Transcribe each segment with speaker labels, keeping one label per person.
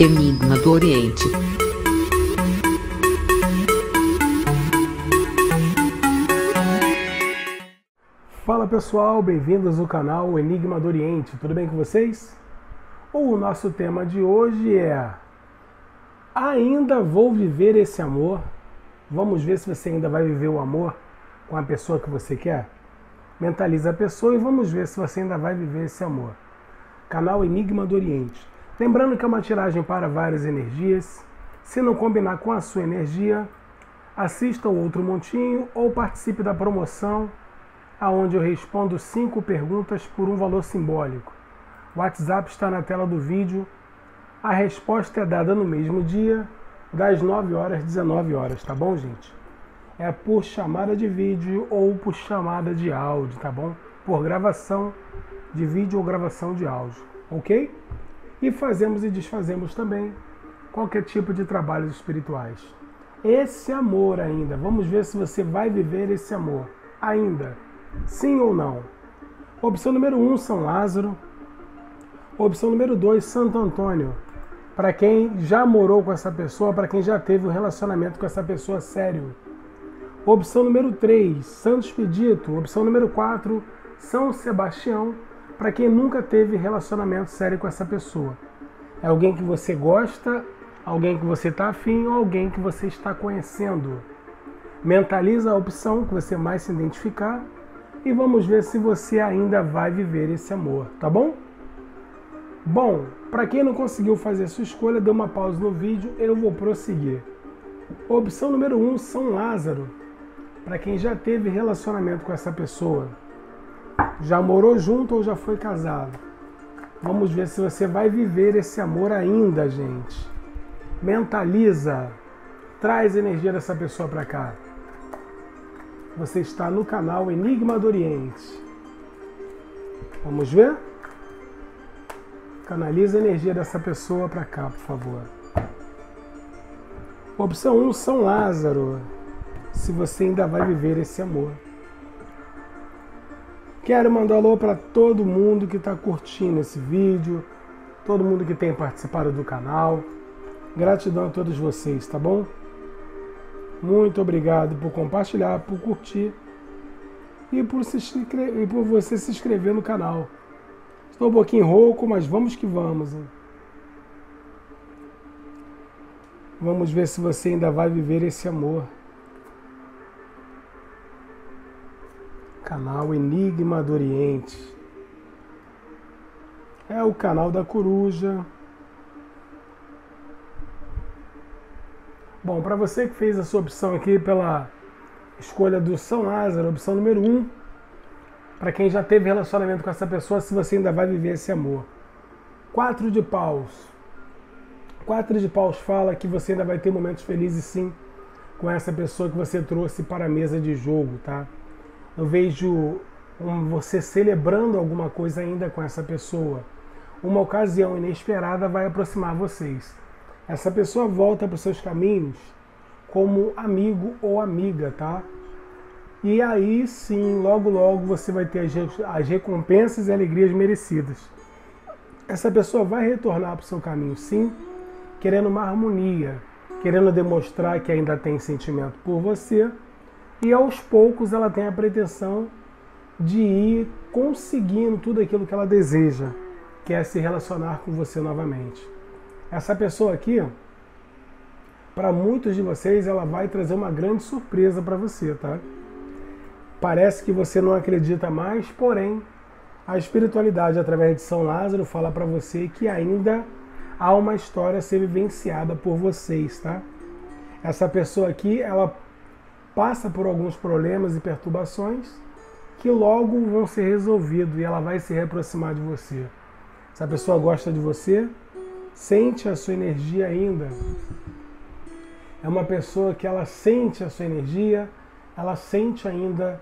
Speaker 1: Enigma do Oriente.
Speaker 2: Fala pessoal, bem-vindos ao canal Enigma do Oriente, tudo bem com vocês? O nosso tema de hoje é Ainda vou viver esse amor? Vamos ver se você ainda vai viver o amor com a pessoa que você quer? Mentaliza a pessoa e vamos ver se você ainda vai viver esse amor. Canal Enigma do Oriente. Lembrando que é uma tiragem para várias energias. Se não combinar com a sua energia, assista o outro montinho ou participe da promoção aonde eu respondo cinco perguntas por um valor simbólico. O WhatsApp está na tela do vídeo. A resposta é dada no mesmo dia, das 9 horas às 19 horas, tá bom, gente? É por chamada de vídeo ou por chamada de áudio, tá bom? Por gravação de vídeo ou gravação de áudio, ok? E fazemos e desfazemos também qualquer tipo de trabalhos espirituais. Esse amor ainda, vamos ver se você vai viver esse amor ainda Sim ou não? Opção número 1, um, São Lázaro. Opção número 2, Santo Antônio. Para quem já morou com essa pessoa, para quem já teve um relacionamento com essa pessoa sério. Opção número 3, Santo Expedito. Opção número 4, São Sebastião. Para quem nunca teve relacionamento sério com essa pessoa. É alguém que você gosta, alguém que você está afim ou alguém que você está conhecendo. Mentaliza a opção que você mais se identificar e vamos ver se você ainda vai viver esse amor, tá bom? Bom, para quem não conseguiu fazer sua escolha, dê uma pausa no vídeo, eu vou prosseguir. Opção número 1, um, São Lázaro. Para quem já teve relacionamento com essa pessoa, já morou junto ou já foi casado. Vamos ver se você vai viver esse amor ainda, gente. Mentaliza, traz energia dessa pessoa para cá. Você está no canal Enigma do Oriente. Vamos ver? Canaliza a energia dessa pessoa para cá, por favor. Opção 1, São Lázaro. Se você ainda vai viver esse amor. Quero mandar alô para todo mundo que está curtindo esse vídeo, todo mundo que tem participado do canal. Gratidão a todos vocês, tá bom? Muito obrigado por compartilhar, por curtir e por, se e por você se inscrever no canal. Estou um pouquinho rouco, mas vamos que vamos. Hein? Vamos ver se você ainda vai viver esse amor. Canal Enigma do Oriente. É o canal da coruja. Bom, para você que fez a sua opção aqui pela escolha do São Lázaro, opção número 1, um, para quem já teve relacionamento com essa pessoa, se você ainda vai viver esse amor. Quatro de paus. Quatro de paus fala que você ainda vai ter momentos felizes sim com essa pessoa que você trouxe para a mesa de jogo, tá? Eu vejo um, você celebrando alguma coisa ainda com essa pessoa. Uma ocasião inesperada vai aproximar vocês essa pessoa volta para os seus caminhos como amigo ou amiga, tá? E aí sim, logo logo você vai ter as recompensas e alegrias merecidas. Essa pessoa vai retornar para o seu caminho, sim, querendo uma harmonia, querendo demonstrar que ainda tem sentimento por você, e aos poucos ela tem a pretensão de ir conseguindo tudo aquilo que ela deseja, que é se relacionar com você novamente. Essa pessoa aqui, para muitos de vocês, ela vai trazer uma grande surpresa para você, tá? Parece que você não acredita mais, porém, a espiritualidade através de São Lázaro fala para você que ainda há uma história a ser vivenciada por vocês, tá? Essa pessoa aqui, ela passa por alguns problemas e perturbações que logo vão ser resolvidos e ela vai se reaproximar de você. Essa pessoa gosta de você, sente a sua energia ainda. É uma pessoa que ela sente a sua energia, ela sente ainda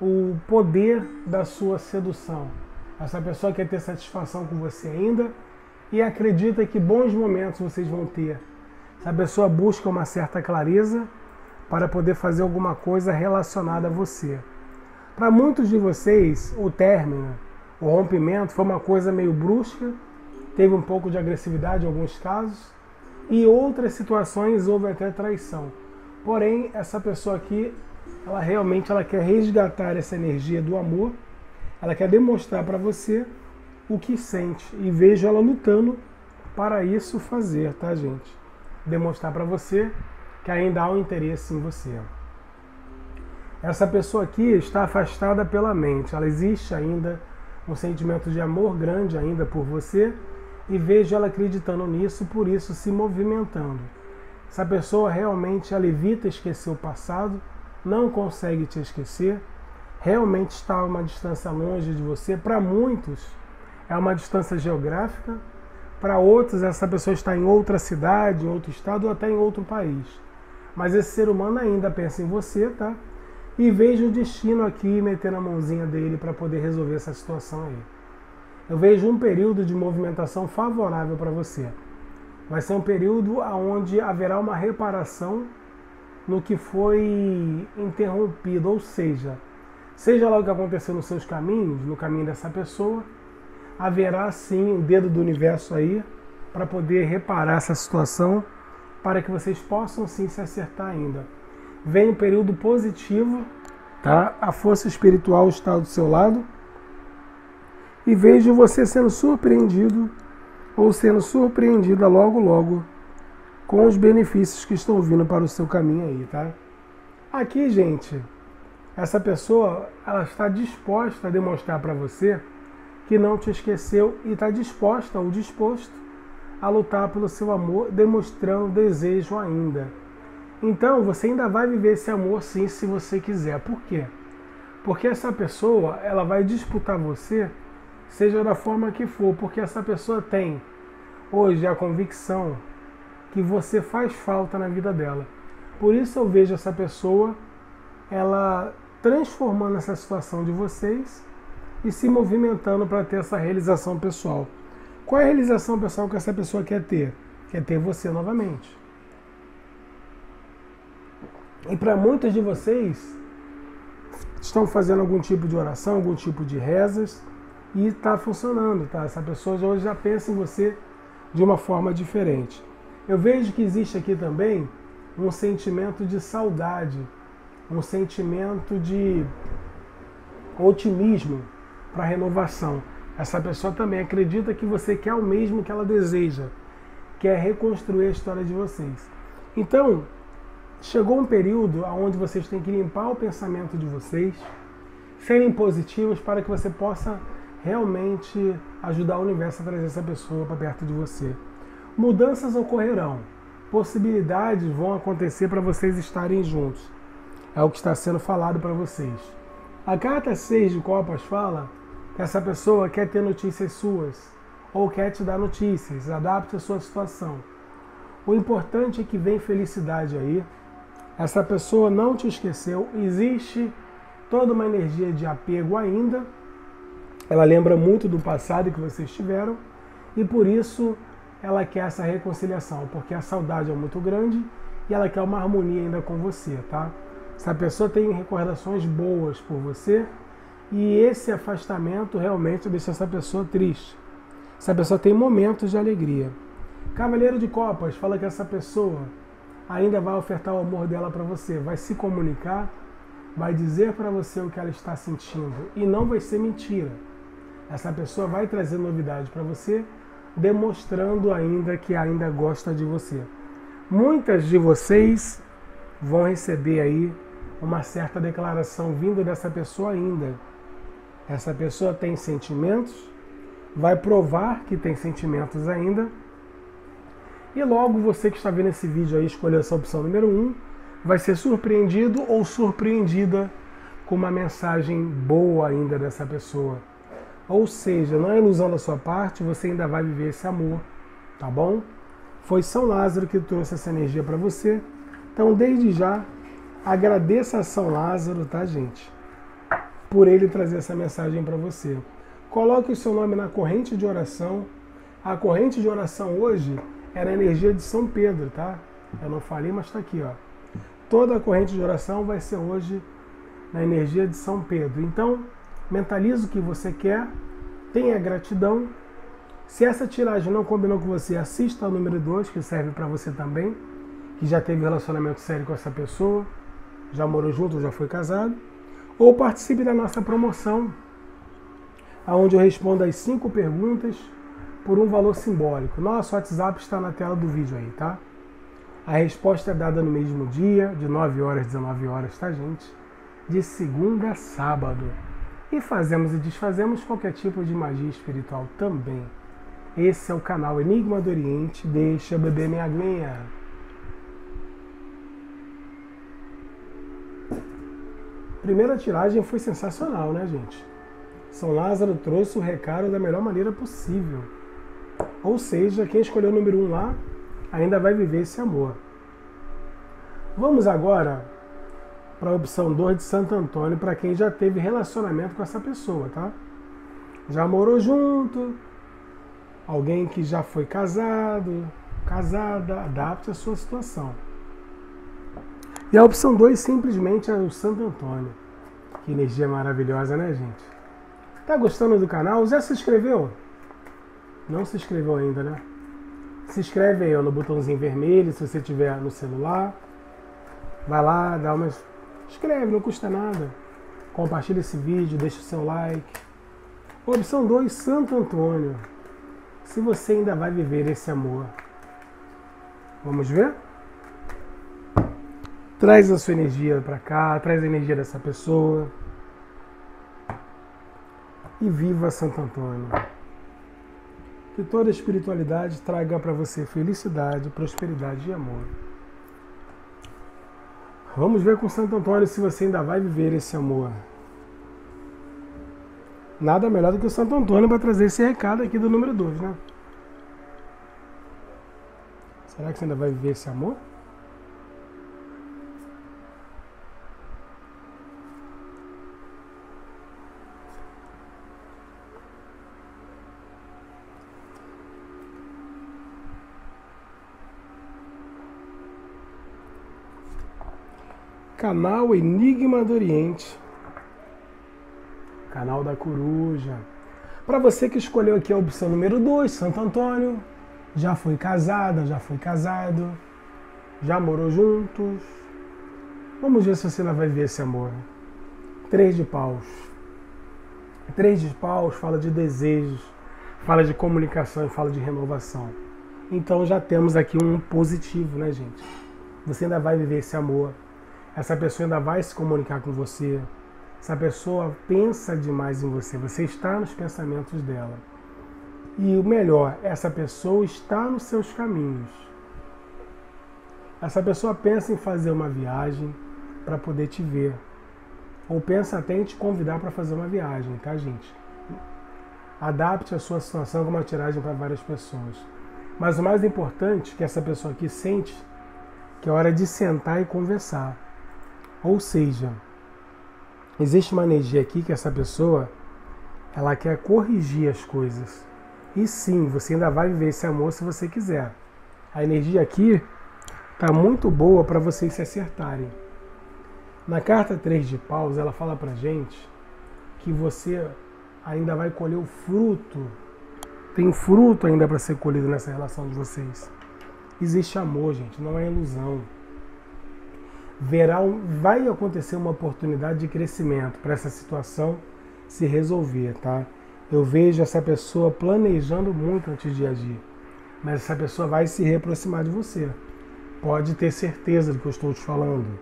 Speaker 2: o poder da sua sedução. Essa pessoa quer ter satisfação com você ainda e acredita que bons momentos vocês vão ter. Essa pessoa busca uma certa clareza para poder fazer alguma coisa relacionada a você. Para muitos de vocês, o término, o rompimento foi uma coisa meio brusca teve um pouco de agressividade em alguns casos, e outras situações houve até traição. Porém, essa pessoa aqui, ela realmente ela quer resgatar essa energia do amor, ela quer demonstrar para você o que sente e vejo ela lutando para isso fazer, tá, gente? Demonstrar para você que ainda há um interesse em você. Essa pessoa aqui está afastada pela mente, ela existe ainda um sentimento de amor grande ainda por você e vejo ela acreditando nisso, por isso se movimentando. Essa pessoa realmente ela evita esquecer o passado, não consegue te esquecer, realmente está a uma distância longe de você. Para muitos é uma distância geográfica, para outros essa pessoa está em outra cidade, em outro estado ou até em outro país. Mas esse ser humano ainda pensa em você, tá? e vejo o destino aqui metendo a mãozinha dele para poder resolver essa situação aí. Eu vejo um período de movimentação favorável para você. Vai ser um período onde haverá uma reparação no que foi interrompido, ou seja, seja lá o que aconteceu nos seus caminhos, no caminho dessa pessoa, haverá sim um dedo do universo aí para poder reparar essa situação, para que vocês possam sim se acertar ainda vem um período positivo, tá? A força espiritual está do seu lado. E vejo você sendo surpreendido ou sendo surpreendida logo logo com os benefícios que estão vindo para o seu caminho aí, tá? Aqui, gente, essa pessoa ela está disposta a demonstrar para você que não te esqueceu e está disposta ou disposto a lutar pelo seu amor, demonstrando desejo ainda. Então você ainda vai viver esse amor sim, se você quiser. Por quê? Porque essa pessoa, ela vai disputar você, seja da forma que for, porque essa pessoa tem hoje a convicção que você faz falta na vida dela. Por isso eu vejo essa pessoa, ela transformando essa situação de vocês e se movimentando para ter essa realização pessoal. Qual é a realização pessoal que essa pessoa quer ter? Quer ter você novamente. E para muitos de vocês estão fazendo algum tipo de oração, algum tipo de rezas e está funcionando, tá? Essa pessoa hoje já pensa em você de uma forma diferente. Eu vejo que existe aqui também um sentimento de saudade, um sentimento de otimismo para renovação. Essa pessoa também acredita que você quer o mesmo que ela deseja, quer reconstruir a história de vocês. Então, chegou um período onde vocês têm que limpar o pensamento de vocês, serem positivos para que você possa realmente ajudar o universo a trazer essa pessoa para perto de você. Mudanças ocorrerão, possibilidades vão acontecer para vocês estarem juntos. É o que está sendo falado para vocês. A carta 6 de Copas fala que essa pessoa quer ter notícias suas ou quer te dar notícias, adapte a sua situação. O importante é que vem felicidade aí, essa pessoa não te esqueceu, existe toda uma energia de apego ainda. Ela lembra muito do passado que vocês tiveram e por isso ela quer essa reconciliação, porque a saudade é muito grande e ela quer uma harmonia ainda com você, tá? Essa pessoa tem recordações boas por você e esse afastamento realmente deixa essa pessoa triste. Essa pessoa tem momentos de alegria. Cavaleiro de Copas fala que essa pessoa ainda vai ofertar o amor dela para você, vai se comunicar, vai dizer para você o que ela está sentindo e não vai ser mentira. Essa pessoa vai trazer novidade para você, demonstrando ainda que ainda gosta de você. Muitas de vocês vão receber aí uma certa declaração vinda dessa pessoa ainda. Essa pessoa tem sentimentos, vai provar que tem sentimentos ainda e logo você que está vendo esse vídeo aí, escolher essa opção número 1, um, vai ser surpreendido ou surpreendida com uma mensagem boa ainda dessa pessoa. Ou seja, não é ilusão da sua parte, você ainda vai viver esse amor, tá bom? Foi São Lázaro que trouxe essa energia para você. Então, desde já, agradeça a São Lázaro, tá, gente? Por ele trazer essa mensagem para você. Coloque o seu nome na corrente de oração. A corrente de oração hoje era a energia de São Pedro, tá? Eu não falei, mas está aqui, ó. Toda a corrente de oração vai ser hoje na energia de São Pedro. Então, mentalize o que você quer, tenha gratidão Se essa tiragem não combinou com você, assista ao número 2, que serve para você também, que já teve relacionamento sério com essa pessoa, já morou junto, já foi casado. Ou participe da nossa promoção, onde eu respondo as cinco perguntas por um valor simbólico. Nosso WhatsApp está na tela do vídeo aí, tá? A resposta é dada no mesmo dia, de 9 horas às 19 horas, tá, gente? De segunda a sábado. E fazemos e desfazemos qualquer tipo de magia espiritual também. Esse é o canal Enigma do Oriente. Deixa eu beber minha aguinha. Primeira tiragem foi sensacional, né, gente? São Lázaro trouxe o recado da melhor maneira possível. Ou seja, quem escolheu o número 1 um lá ainda vai viver esse amor. Vamos agora para a opção 2 de Santo Antônio, para quem já teve relacionamento com essa pessoa, tá? Já morou junto, alguém que já foi casado, casada, adapte a sua situação. E a opção 2 simplesmente é o Santo Antônio. Que energia maravilhosa, né, gente? Tá gostando do canal? Já se inscreveu? Não se inscreveu ainda, né? Se inscreve aí ó, no botãozinho vermelho se você tiver no celular. Vai lá, dá uma. Inscreve, não custa nada. Compartilha esse vídeo, deixa o seu like. Opção 2, Santo Antônio. Se você ainda vai viver esse amor. Vamos ver? Traz a sua energia para cá, traz a energia dessa pessoa. E viva Santo Antônio. Que toda espiritualidade traga para você felicidade, prosperidade e amor. Vamos ver com Santo Antônio se você ainda vai viver esse amor. Nada melhor do que o Santo Antônio para trazer esse recado aqui do número 2, né? Será que você ainda vai viver esse amor? Canal Enigma do Oriente. Canal da Coruja. Para você que escolheu aqui a opção número 2, Santo Antônio, já foi casada, já foi casado, já morou juntos. Vamos ver se você ainda vai ver esse amor. Três de paus. Três de paus fala de desejos, fala de comunicação e fala de renovação. Então já temos aqui um positivo, né, gente? Você ainda vai viver esse amor essa pessoa ainda vai se comunicar com você. Essa pessoa pensa demais em você, você está nos pensamentos dela. E o melhor, essa pessoa está nos seus caminhos. Essa pessoa pensa em fazer uma viagem para poder te ver. Ou pensa até em te convidar para fazer uma viagem, tá, gente? Adapte a sua situação com uma tiragem para várias pessoas. Mas o mais importante que essa pessoa aqui sente que é hora de sentar e conversar. Ou seja, existe uma energia aqui que essa pessoa ela quer corrigir as coisas. E sim, você ainda vai viver esse amor se você quiser. A energia aqui está muito boa para vocês se acertarem. Na carta 3 de paus, ela fala para gente que você ainda vai colher o fruto. Tem fruto ainda para ser colhido nessa relação de vocês. Existe amor, gente, não é ilusão verá vai acontecer uma oportunidade de crescimento para essa situação se resolver, tá? Eu vejo essa pessoa planejando muito antes de agir, mas essa pessoa vai se reaproximar de você. Pode ter certeza do que eu estou te falando.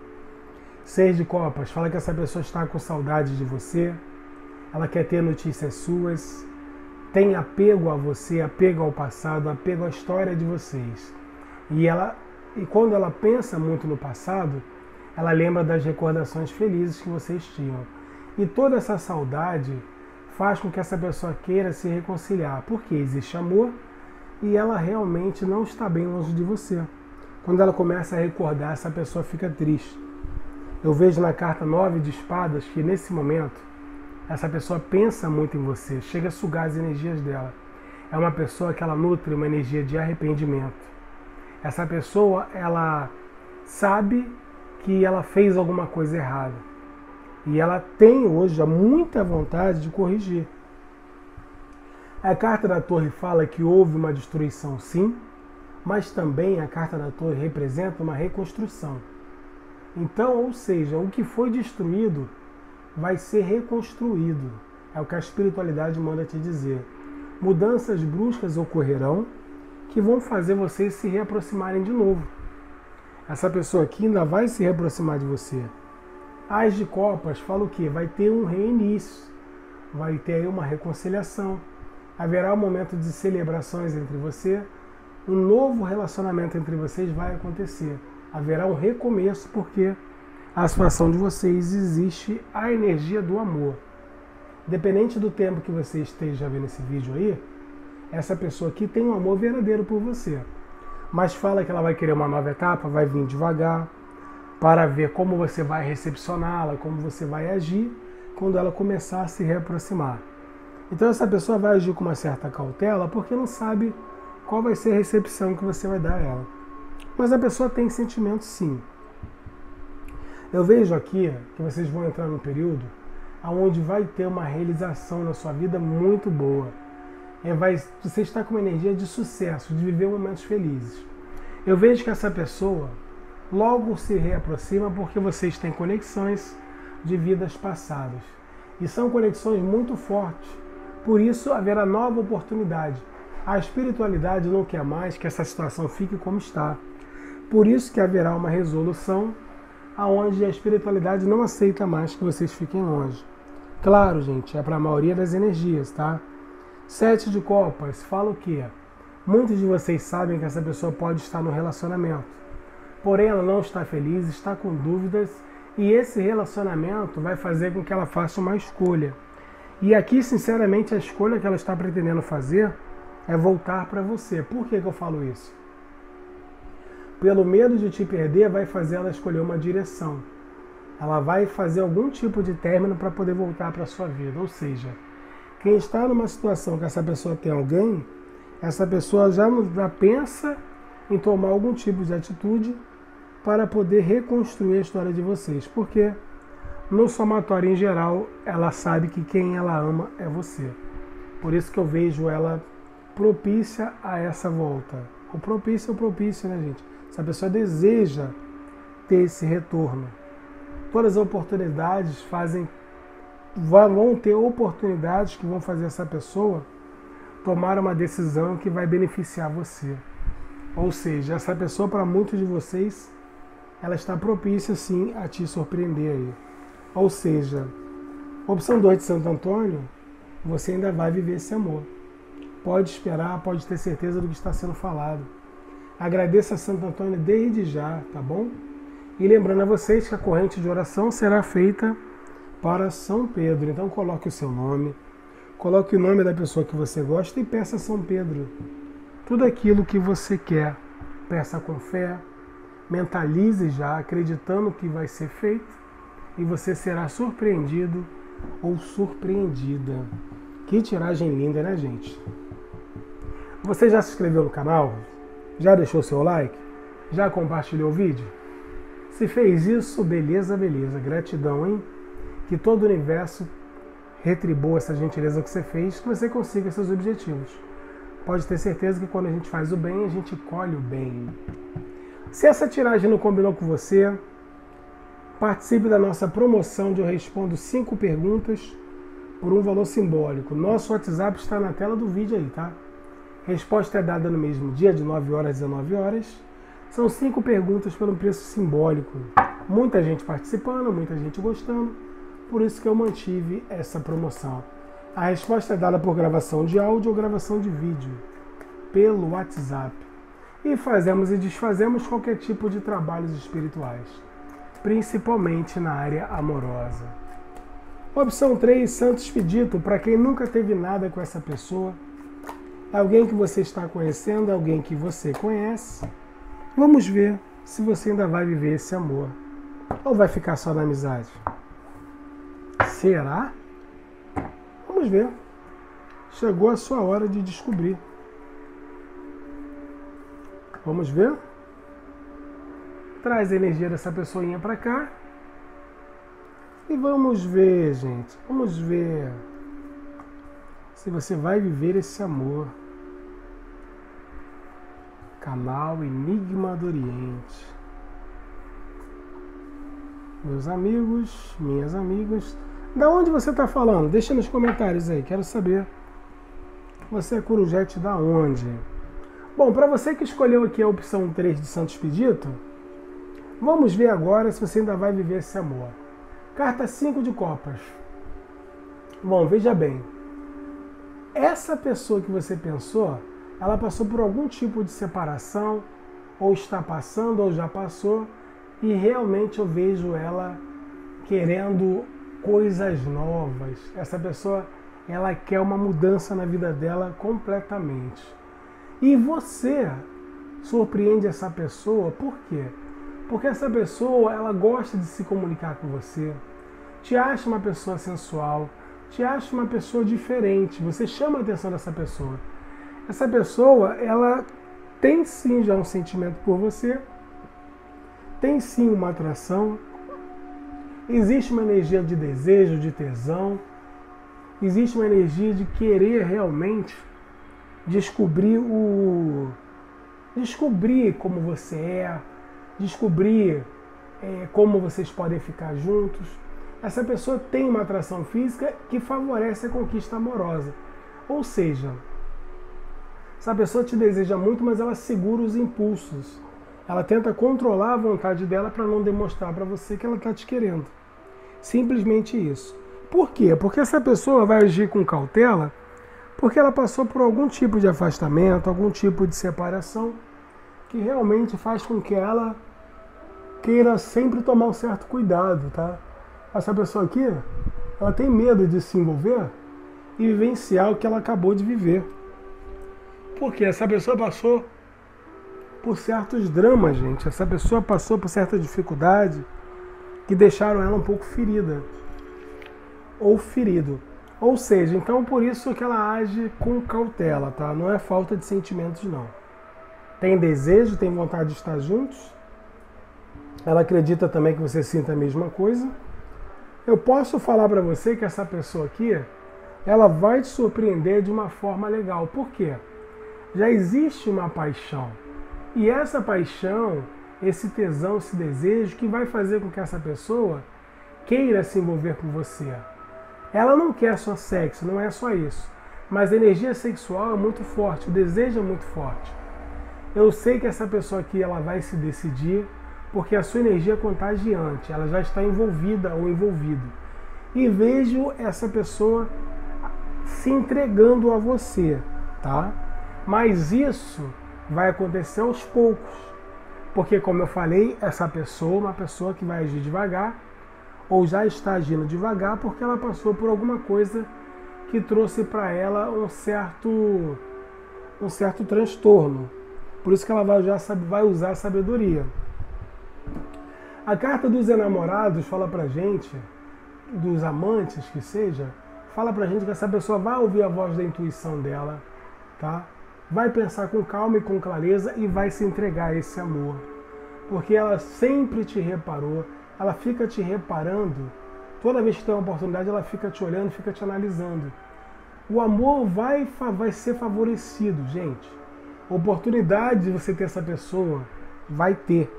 Speaker 2: Seis de copas, fala que essa pessoa está com saudade de você, ela quer ter notícias suas, tem apego a você, apego ao passado, apego à história de vocês. E ela e quando ela pensa muito no passado, ela lembra das recordações felizes que vocês tinham. E toda essa saudade faz com que essa pessoa queira se reconciliar, porque existe amor e ela realmente não está bem longe de você. Quando ela começa a recordar, essa pessoa fica triste. Eu vejo na carta 9 de espadas que nesse momento essa pessoa pensa muito em você, chega a sugar as energias dela. É uma pessoa que ela nutre uma energia de arrependimento. Essa pessoa, ela sabe que ela fez alguma coisa errada. E ela tem hoje muita vontade de corrigir. A carta da torre fala que houve uma destruição, sim, mas também a carta da torre representa uma reconstrução. Então, ou seja, o que foi destruído vai ser reconstruído. É o que a espiritualidade manda te dizer. Mudanças bruscas ocorrerão que vão fazer vocês se reaproximarem de novo. Essa pessoa aqui ainda vai se reaproximar de você. As de copas fala o que? Vai ter um reinício, vai ter aí uma reconciliação, haverá um momento de celebrações entre você, um novo relacionamento entre vocês vai acontecer. Haverá um recomeço porque a situação de vocês existe a energia do amor. Independente do tempo que você esteja vendo esse vídeo aí, essa pessoa aqui tem um amor verdadeiro por você. Mas fala que ela vai querer uma nova etapa, vai vir devagar, para ver como você vai recepcioná-la, como você vai agir quando ela começar a se reaproximar. Então essa pessoa vai agir com uma certa cautela porque não sabe qual vai ser a recepção que você vai dar a ela. Mas a pessoa tem sentimento sim. Eu vejo aqui que vocês vão entrar num período onde vai ter uma realização na sua vida muito boa. É, vai, você está com uma energia de sucesso, de viver momentos felizes. Eu vejo que essa pessoa logo se reaproxima porque vocês têm conexões de vidas passadas. E são conexões muito fortes. Por isso haverá nova oportunidade. A espiritualidade não quer mais que essa situação fique como está. Por isso que haverá uma resolução aonde a espiritualidade não aceita mais que vocês fiquem longe. Claro, gente, é para a maioria das energias, tá? Sete de copas fala o quê? Muitos de vocês sabem que essa pessoa pode estar no relacionamento porém ela não está feliz, está com dúvidas e esse relacionamento vai fazer com que ela faça uma escolha. E aqui, sinceramente, a escolha que ela está pretendendo fazer é voltar para você. Por que, que eu falo isso? Pelo medo de te perder, vai fazer ela escolher uma direção. Ela vai fazer algum tipo de término para poder voltar para sua vida. Ou seja, quem está numa situação que essa pessoa tem alguém, essa pessoa já, já pensa em tomar algum tipo de atitude para poder reconstruir a história de vocês. Porque no somatório em geral, ela sabe que quem ela ama é você. Por isso que eu vejo ela propícia a essa volta. O propício é o propício, né, gente? Essa pessoa deseja ter esse retorno. Todas as oportunidades fazem vão ter oportunidades que vão fazer essa pessoa tomar uma decisão que vai beneficiar você. Ou seja, essa pessoa para muitos de vocês ela está propícia sim a te surpreender aí. Ou seja, opção 2 de Santo Antônio, você ainda vai viver esse amor. Pode esperar, pode ter certeza do que está sendo falado. Agradeça a Santo Antônio desde já, tá bom? E lembrando a vocês que a corrente de oração será feita para São Pedro. Então coloque o seu nome, coloque o nome da pessoa que você gosta e peça a São Pedro tudo aquilo que você quer. Peça com fé, mentalize já acreditando que vai ser feito e você será surpreendido ou surpreendida. Que tiragem linda, né, gente? Você já se inscreveu no canal? Já deixou seu like? Já compartilhou o vídeo? Se fez isso, beleza, beleza. Gratidão, hein? Que todo o universo retribua essa gentileza que você fez, que você consiga seus objetivos. Pode ter certeza que quando a gente faz o bem, a gente colhe o bem. Se essa tiragem não combinou com você, participe da nossa promoção de eu respondo cinco perguntas por um valor simbólico. Nosso WhatsApp está na tela do vídeo aí, tá? Resposta é dada no mesmo dia, de 9 horas às 19 horas. São cinco perguntas pelo preço simbólico. Muita gente participando, muita gente gostando, por isso que eu mantive essa promoção. A resposta é dada por gravação de áudio ou gravação de vídeo pelo WhatsApp e fazemos e desfazemos qualquer tipo de trabalhos espirituais, principalmente na área amorosa. Opção 3, Santo Expedito, para quem nunca teve nada com essa pessoa, alguém que você está conhecendo, alguém que você conhece. Vamos ver se você ainda vai viver esse amor ou vai ficar só na amizade. Será? Vamos ver. Chegou a sua hora de descobrir. Vamos ver? Traz a energia dessa pessoinha para cá. E vamos ver, gente. Vamos ver. se você vai viver esse amor. Canal Enigma do Oriente. Meus amigos, minhas amigas, da onde você está falando? Deixa nos comentários aí, quero saber. Você é Corujete da onde? Bom, para você que escolheu aqui a opção 3 de Santo Expedito, vamos ver agora se você ainda vai viver esse amor. Carta 5 de Copas. Bom, veja bem. Essa pessoa que você pensou, ela passou por algum tipo de separação, ou está passando, ou já passou, e realmente eu vejo ela querendo coisas novas. Essa pessoa, ela quer uma mudança na vida dela completamente. E você surpreende essa pessoa, por quê? Porque essa pessoa, ela gosta de se comunicar com você, te acha uma pessoa sensual, te acha uma pessoa diferente, você chama a atenção dessa pessoa. Essa pessoa, ela tem sim já um sentimento por você, tem sim uma atração, existe uma energia de desejo, de tesão, existe uma energia de querer realmente descobrir o descobrir como você é, descobrir é, como vocês podem ficar juntos essa pessoa tem uma atração física que favorece a conquista amorosa. Ou seja, essa pessoa te deseja muito, mas ela segura os impulsos. Ela tenta controlar a vontade dela para não demonstrar para você que ela está te querendo. Simplesmente isso. Por quê? Porque essa pessoa vai agir com cautela porque ela passou por algum tipo de afastamento, algum tipo de separação que realmente faz com que ela queira sempre tomar um certo cuidado, tá? essa pessoa aqui, ela tem medo de se envolver e vivenciar o que ela acabou de viver. Porque essa pessoa passou por certos dramas, gente. Essa pessoa passou por certa dificuldade que deixaram ela um pouco ferida ou ferido. Ou seja, então por isso que ela age com cautela, tá? Não é falta de sentimentos não. Tem desejo, tem vontade de estar juntos. Ela acredita também que você sinta a mesma coisa eu posso falar para você que essa pessoa aqui, ela vai te surpreender de uma forma legal. Por quê? Já existe uma paixão. E essa paixão, esse tesão, esse desejo que vai fazer com que essa pessoa queira se envolver com você. Ela não quer só sexo, não é só isso. Mas a energia sexual é muito forte, o desejo é muito forte. Eu sei que essa pessoa aqui ela vai se decidir porque a sua energia é contagiante, ela já está envolvida ou envolvido. E vejo essa pessoa se entregando a você, tá? Mas isso vai acontecer aos poucos. Porque, como eu falei, essa pessoa é uma pessoa que vai agir devagar, ou já está agindo devagar, porque ela passou por alguma coisa que trouxe para ela um certo, um certo transtorno. Por isso que ela vai, já vai usar a sabedoria. A carta dos enamorados fala pra gente, dos amantes que seja, fala pra gente que essa pessoa vai ouvir a voz da intuição dela, tá? Vai pensar com calma e com clareza e vai se entregar a esse amor. Porque ela sempre te reparou, ela fica te reparando, toda vez que tem uma oportunidade, ela fica te olhando, fica te analisando. O amor vai, vai ser favorecido, gente. Oportunidade de você ter essa pessoa vai ter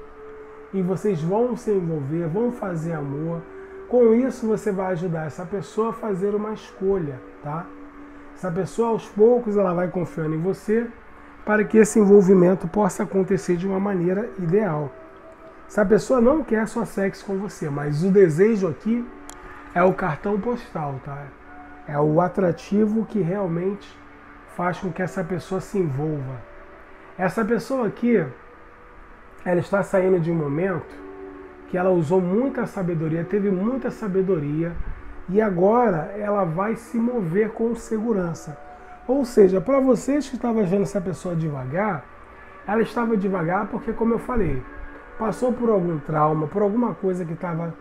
Speaker 2: e vocês vão se envolver, vão fazer amor. Com isso você vai ajudar essa pessoa a fazer uma escolha, tá? Essa pessoa aos poucos ela vai confiando em você para que esse envolvimento possa acontecer de uma maneira ideal. Essa pessoa não quer só sexo com você, mas o desejo aqui é o cartão postal, tá? É o atrativo que realmente faz com que essa pessoa se envolva. Essa pessoa aqui, ela está saindo de um momento que ela usou muita sabedoria, teve muita sabedoria e agora ela vai se mover com segurança. Ou seja, para vocês que estavam vendo essa pessoa devagar, ela estava devagar porque, como eu falei, passou por algum trauma, por alguma coisa que estava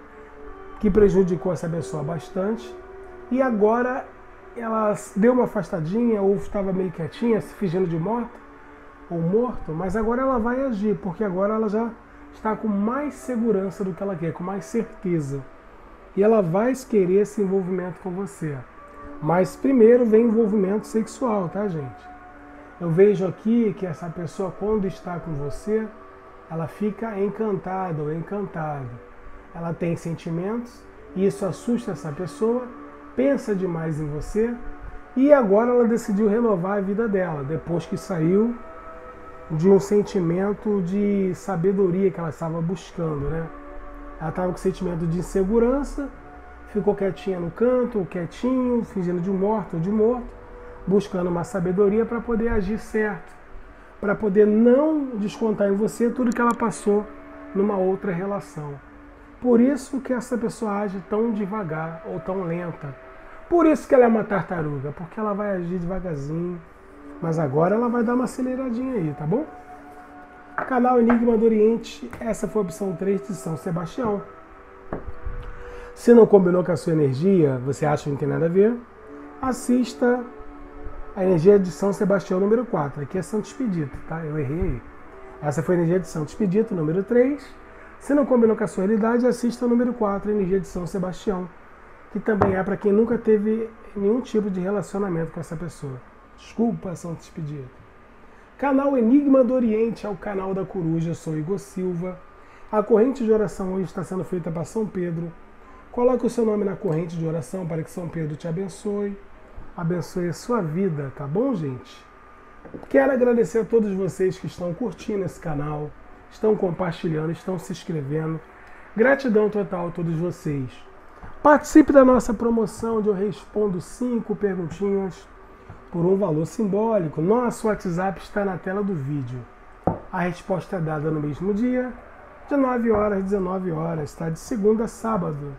Speaker 2: que prejudicou essa pessoa bastante e agora ela deu uma afastadinha ou estava meio quietinha, se fingindo de morta ou morto, mas agora ela vai agir, porque agora ela já está com mais segurança do que ela quer, com mais certeza. E ela vai querer esse envolvimento com você. Mas primeiro vem envolvimento sexual, tá, gente? Eu vejo aqui que essa pessoa, quando está com você, ela fica encantada ou encantado. Ela tem sentimentos e isso assusta essa pessoa, pensa demais em você e agora ela decidiu renovar a vida dela depois que saiu de um sentimento de sabedoria que ela estava buscando, né? Ela estava com sentimento de insegurança, ficou quietinha no canto, quietinho, fingindo de morto ou de morto, buscando uma sabedoria para poder agir certo, para poder não descontar em você tudo que ela passou numa outra relação. Por isso que essa pessoa age tão devagar ou tão lenta. Por isso que ela é uma tartaruga, porque ela vai agir devagarzinho, mas agora ela vai dar uma aceleradinha aí, tá bom? Canal Enigma do Oriente, essa foi a opção 3 de São Sebastião. Se não combinou com a sua energia, você acha que não tem nada a ver, assista a energia de São Sebastião número 4. Aqui é Santo Expedito, tá? Eu errei aí. Essa foi a energia de Santo Expedito número 3. Se não combinou com a sua realidade, assista o número 4, a energia de São Sebastião, que também é para quem nunca teve nenhum tipo de relacionamento com essa pessoa. Desculpa, Santo Expedito. Canal Enigma do Oriente é o canal da coruja, eu sou Igor Silva. A corrente de oração hoje está sendo feita para São Pedro. Coloque o seu nome na corrente de oração para que São Pedro te abençoe abençoe a sua vida, tá bom, gente? Quero agradecer a todos vocês que estão curtindo esse canal, estão compartilhando, estão se inscrevendo. Gratidão total a todos vocês. Participe da nossa promoção onde eu respondo cinco perguntinhas por um valor simbólico. Nosso WhatsApp está na tela do vídeo. A resposta é dada no mesmo dia, de 9 horas às 19 horas, está de segunda a sábado.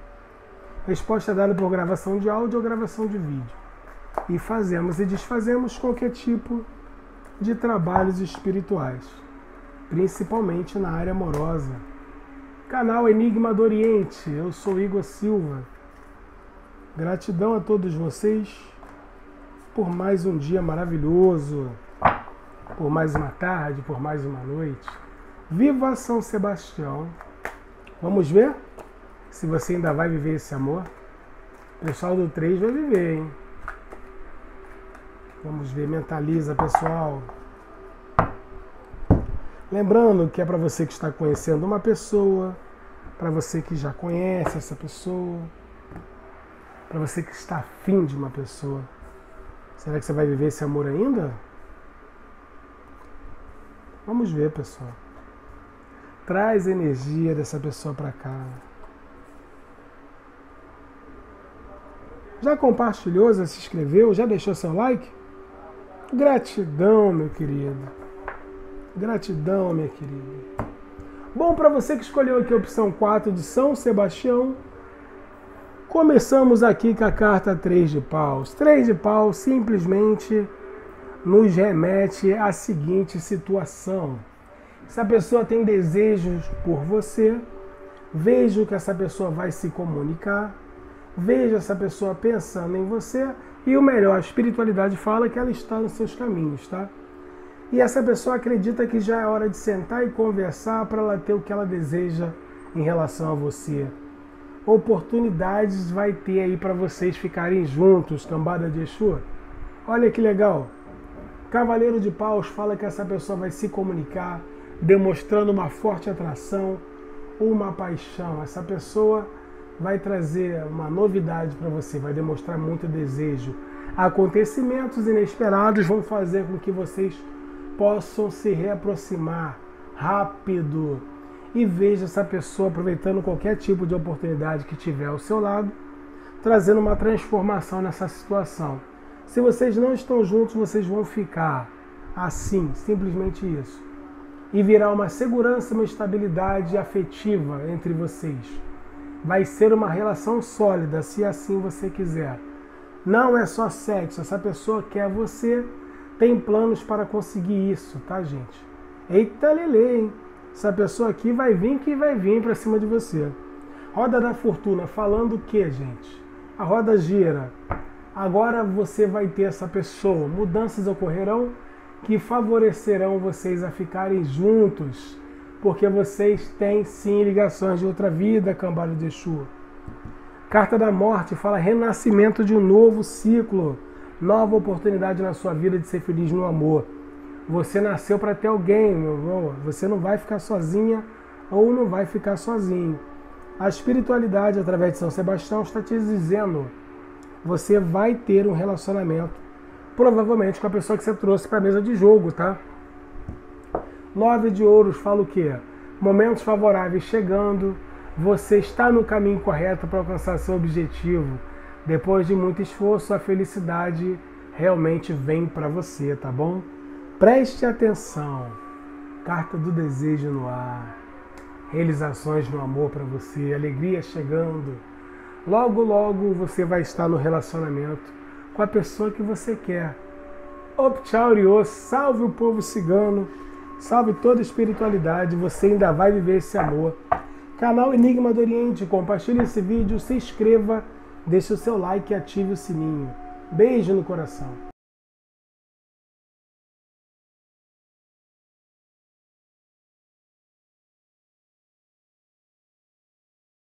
Speaker 2: Resposta é dada por gravação de áudio ou gravação de vídeo e fazemos e desfazemos qualquer tipo de trabalhos espirituais, principalmente na área amorosa. Canal Enigma do Oriente, eu sou Igor Silva. Gratidão a todos vocês por mais um dia maravilhoso, por mais uma tarde, por mais uma noite. Viva São Sebastião! Vamos ver se você ainda vai viver esse amor? O pessoal do 3 vai viver, hein? Vamos ver, mentaliza pessoal. Lembrando que é para você que está conhecendo uma pessoa, para você que já conhece essa pessoa, para você que está afim de uma pessoa. Será que você vai viver esse amor ainda? Vamos ver, pessoal. Traz a energia dessa pessoa para cá. Já compartilhou, já se inscreveu, já deixou seu like? Gratidão, meu querido. Gratidão, minha querida. Bom, para você que escolheu aqui a opção 4 de São Sebastião, começamos aqui com a carta 3 de paus. 3 de paus simplesmente nos remete à seguinte situação. Se a pessoa tem desejos por você, veja que essa pessoa vai se comunicar, veja essa pessoa pensando em você e o melhor, a espiritualidade fala que ela está nos seus caminhos, tá? E essa pessoa acredita que já é hora de sentar e conversar para ela ter o que ela deseja em relação a você. Oportunidades vai ter aí para vocês ficarem juntos, cambada de Exu. Olha que legal. Cavaleiro de Paus fala que essa pessoa vai se comunicar, demonstrando uma forte atração, uma paixão. Essa pessoa vai trazer uma novidade para você, vai demonstrar muito desejo. Acontecimentos inesperados vão fazer com que vocês possam se reaproximar rápido e veja essa pessoa aproveitando qualquer tipo de oportunidade que tiver ao seu lado, trazendo uma transformação nessa situação. Se vocês não estão juntos, vocês vão ficar assim, simplesmente isso. E virá uma segurança, uma estabilidade afetiva entre vocês vai ser uma relação sólida, se assim você quiser. Não é só sexo, essa pessoa quer você, tem planos para conseguir isso, tá, gente? Eita lele, hein? Essa pessoa aqui vai vir que vai vir para cima de você. Roda da fortuna, falando o que, gente? A roda gira. Agora você vai ter essa pessoa. Mudanças ocorrerão que favorecerão vocês a ficarem juntos porque vocês têm sim ligações de outra vida, cambada de Exu. Carta da Morte fala renascimento de um novo ciclo, nova oportunidade na sua vida de ser feliz no amor. Você nasceu para ter alguém, meu irmão. Você não vai ficar sozinha ou não vai ficar sozinho. A espiritualidade, através de São Sebastião, está te dizendo: você vai ter um relacionamento, provavelmente com a pessoa que você trouxe para a mesa de jogo, tá? Nove de ouros fala o quê? Momentos favoráveis chegando, você está no caminho correto para alcançar seu objetivo. Depois de muito esforço, a felicidade realmente vem para você, tá bom? Preste atenção. Carta do desejo no ar. Realizações no amor para você, alegria chegando. Logo, logo você vai estar no relacionamento com a pessoa que você quer. Optchauriô, salve o povo cigano, salve toda a espiritualidade, você ainda vai viver esse amor. Canal Enigma do Oriente, compartilhe esse vídeo, se inscreva, deixe o seu like e ative o sininho. Beijo no coração.